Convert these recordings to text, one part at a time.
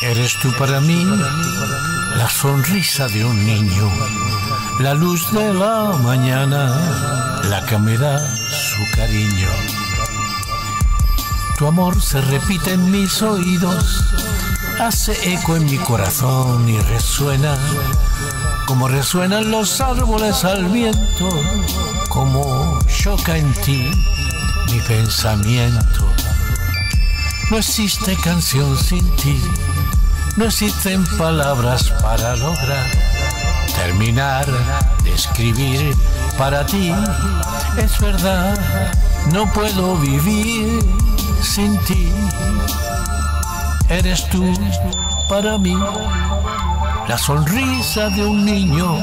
Eres tú para mí la sonrisa de un niño, la luz de la mañana, la que me da su cariño. Tu amor se repite en mis oídos, hace eco en mi corazón y resuena, como resuenan los árboles al viento, como choca en ti mi pensamiento. No existe canción sin ti, no existen palabras para lograr terminar de escribir para ti. Es verdad, no puedo vivir sin ti. Eres tú para mí, la sonrisa de un niño,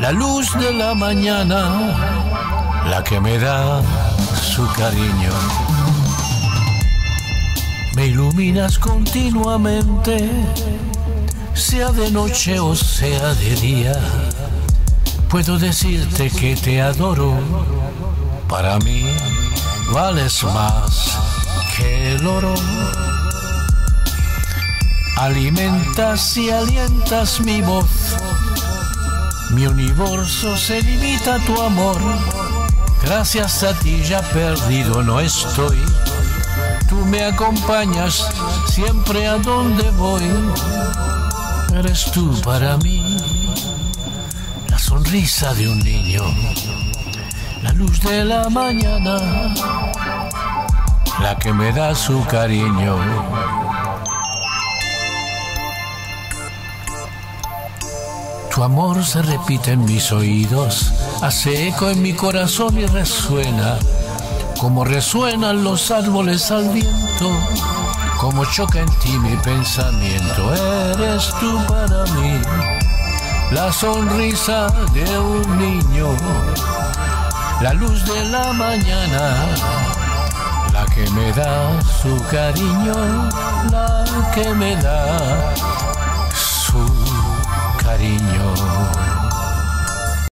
la luz de la mañana, la que me da su cariño me iluminas continuamente, sea de noche o sea de día. Puedo decirte que te adoro, para mí vales más que el oro. Alimentas y alientas mi voz, mi universo se limita a tu amor. Gracias a ti ya perdido no estoy me acompañas siempre a donde voy. Eres tú para mí. La sonrisa de un niño, la luz de la mañana, la que me da su cariño. Tu amor se repite en mis oídos, hace eco en mi corazón y resuena como resuenan los árboles al viento, como choca en ti mi pensamiento, eres tú para mí, la sonrisa de un niño, la luz de la mañana, la que me da su cariño, la que me da